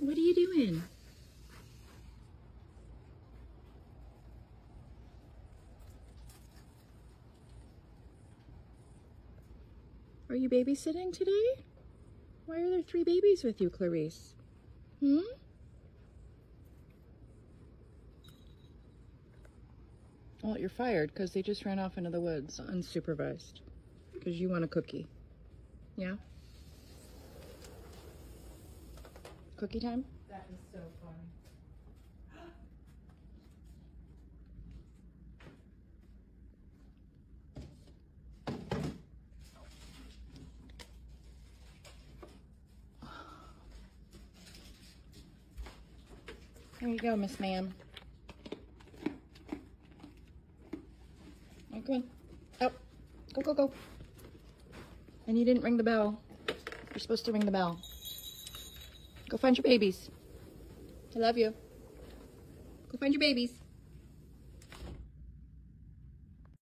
What are you doing? Are you babysitting today? Why are there three babies with you, Clarice? Hmm? Well, you're fired because they just ran off into the woods unsupervised. Because you want a cookie. Yeah? Cookie time? That is so funny. Here you go, Miss Ma'am. Come on. Oh, go, go, go. And you didn't ring the bell. You're supposed to ring the bell. Go find your babies. I love you. Go find your babies.